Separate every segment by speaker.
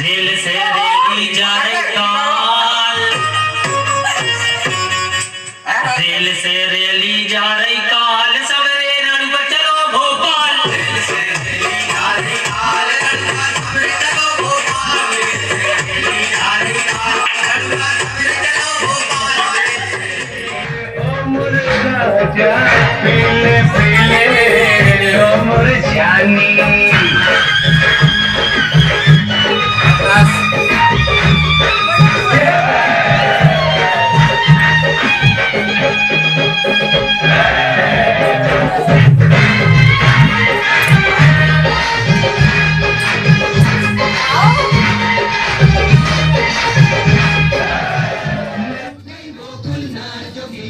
Speaker 1: Rail से रेली जा rail से रेली जा रही काल। सवेरे रण पर चलो भोपाल रेल से रेली जा रही काल रण पर सवेरे चलो भोपाल। रेली जा रही काल रण पर सवेरे चलो भोपाल
Speaker 2: पीले पीले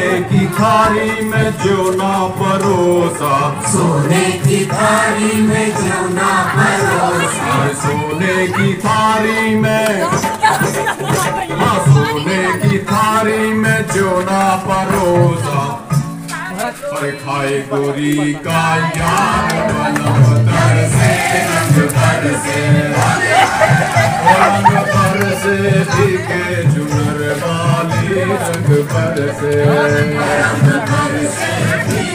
Speaker 3: की थारी में जो ना परोसा।
Speaker 4: सोने की थारी में जमुना परोसा।
Speaker 3: सोने की थारी में। हाँ सोने की थारी में जो ना परोसा। और खाए गोरी का यार बलम तर से रंग पर से रंग पर से फीके चुनर वाली रंग पर से